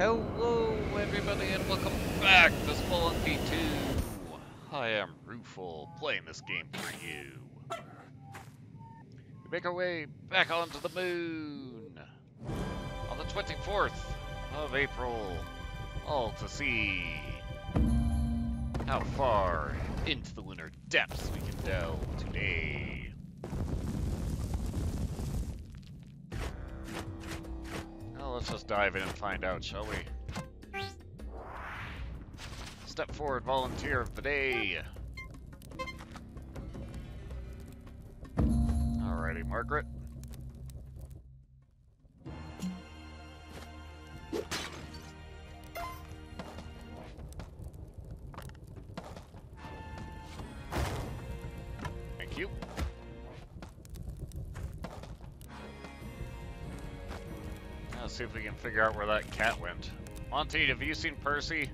Hello, everybody, and welcome back to Spelunky 2. I am Ryufl, playing this game for you. We make our way back onto the moon on the 24th of April, all to see how far into the lunar depths we can delve today. Let's just dive in and find out, shall we? Step forward, volunteer of the day. Alrighty, Margaret. Let's see if we can figure out where that cat went. Monty, have you seen Percy?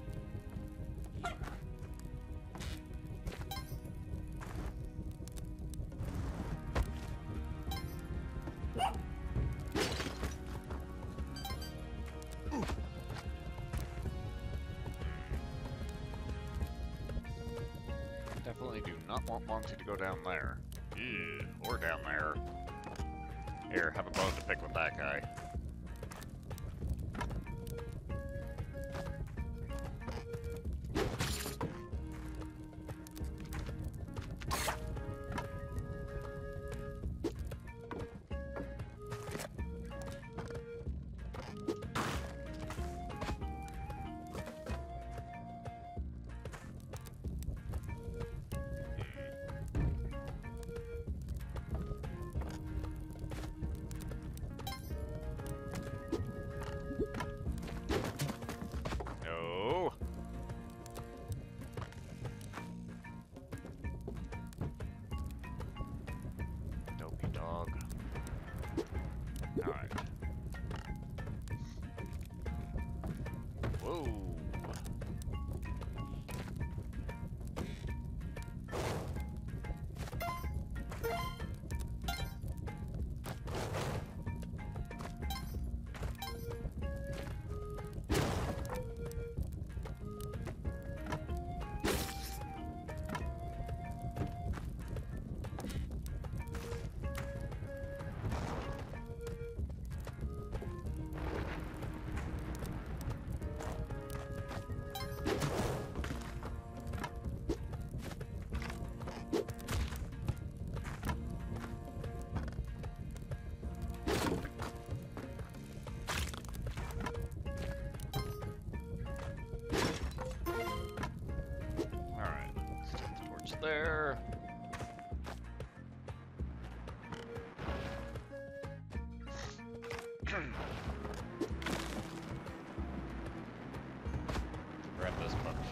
Definitely do not want Monty to go down there. Ew, or down there. Here, have a bone to pick with that guy. Alright. Whoa.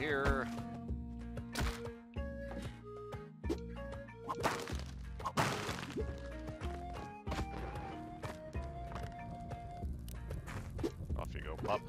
Here. Off you go, pup.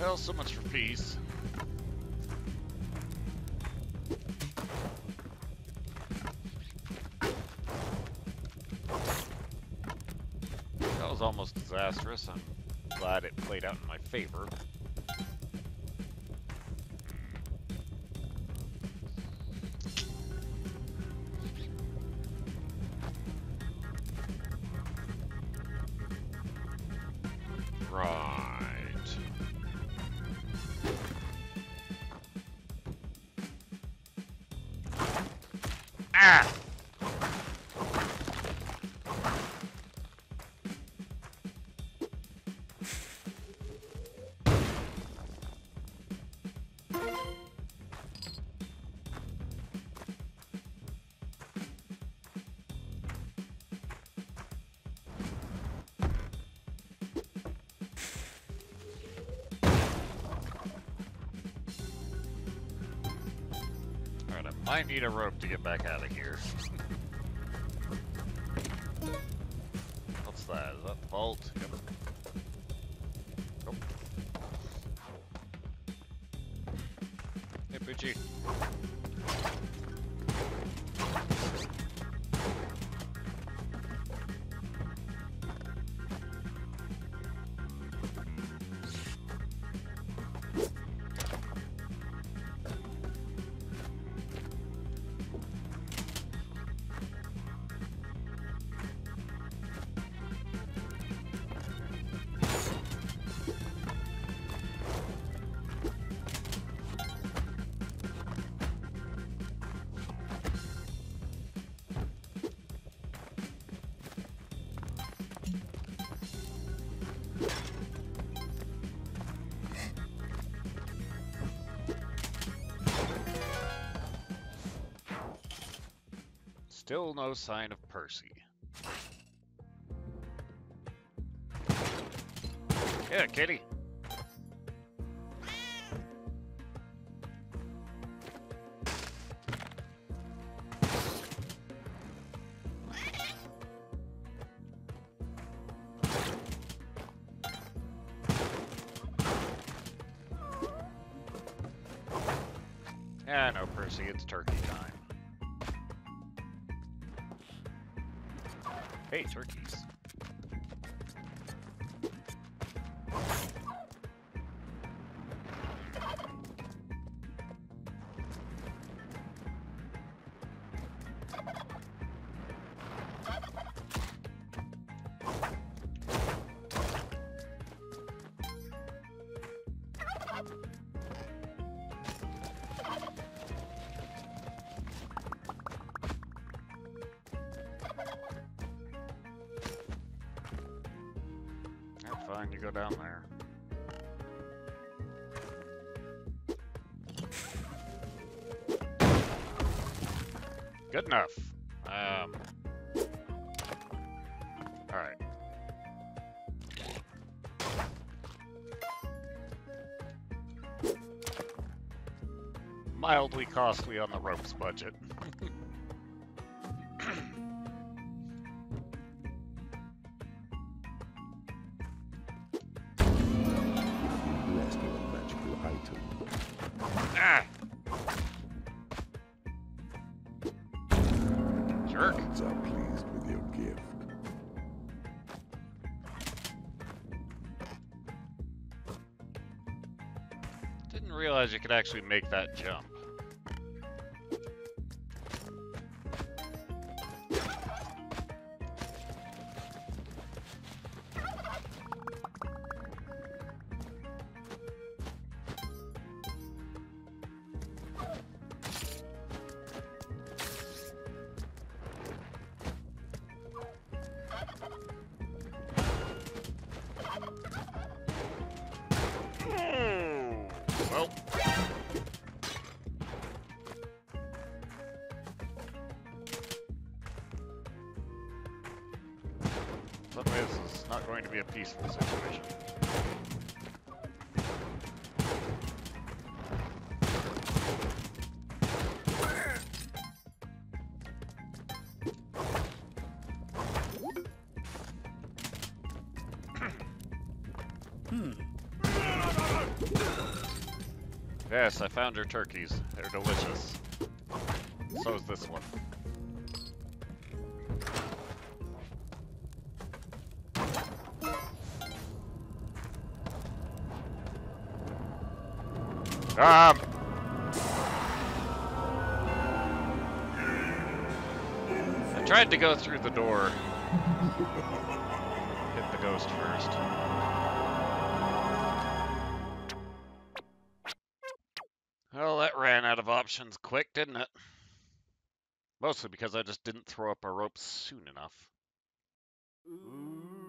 Well, so much for peace. That was almost disastrous. I'm glad it played out in my favor. Might need a rope to get back out of here. What's that? Is that the vault? Oh. Hey, Poochie. Still no sign of Percy. Yeah, kitty. Yeah, no, Percy, it's turkey time. Hey, turkeys. Go down there. Good enough. Um. Alright. Mildly costly on the ropes budget. Jerk. Gods are pleased with your gift. Didn't realize you could actually make that jump. To be a peaceful situation. Yes, I found your turkeys. They're delicious. So is this one. I tried to go through the door. Hit the ghost first. Well, that ran out of options quick, didn't it? Mostly because I just didn't throw up a rope soon enough. Ooh.